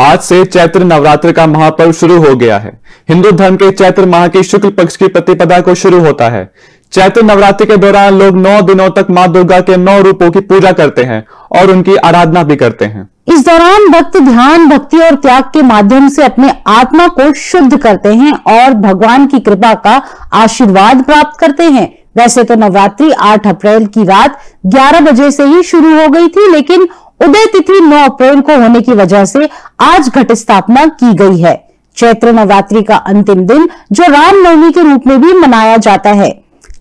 आज से चैत्र नवरात्र का महापर्व शुरू हो गया है। हिंदू धर्म के चैत्र माह की शुक्ल पक्ष की प्रतिपदा को शुरू होता है। चैत्र नवरात्रि के दौरान लोग नौ दिनों तक माँ दुर्गा के नौ रूपों की पूजा करते हैं और उनकी आराधना भी करते हैं। इस दौरान भक्त ध्यान, भक्ति और त्याग के माध्यम से अपने आत्मा को शुद्ध करते हैं और भगवान की कृपा का आशीर्वाद प्राप्त करते हैं। वैसे तो नवरात्रि 8 अप्रैल की रात 11 बजे से ही शुरू हो गई थी, लेकिन उदय तिथि 9 अप्रैल को होने की वजह से आज घट स्थापना की गई है। चैत्र नवरात्रि का अंतिम दिन, जो रामनवमी के रूप में भी मनाया जाता है।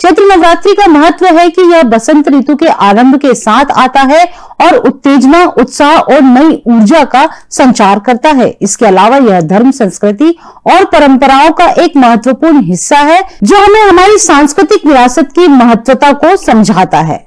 चैत्र नवरात्रि का महत्व है कि यह बसंत ऋतु के आरंभ के साथ आता है और उत्तेजना, उत्साह और नई ऊर्जा का संचार करता है। इसके अलावा यह धर्म, संस्कृति और परंपराओं का एक महत्वपूर्ण हिस्सा है, जो हमें हमारी सांस्कृतिक विरासत की महत्वता को समझाता है।